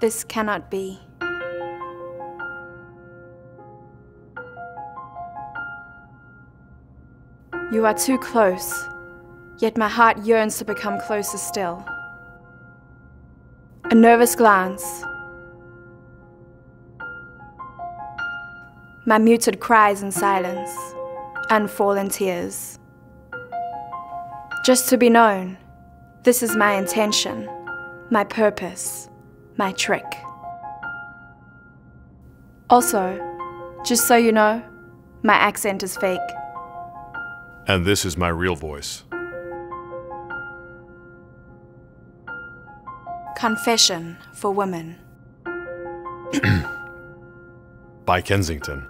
This cannot be. You are too close, yet my heart yearns to become closer still. A nervous glance. My muted cries in silence, unfallen tears. Just to be known, this is my intention, my purpose, my trick. Also, just so you know, my accent is fake. And this is my real voice. Confession for Women. By Kensington.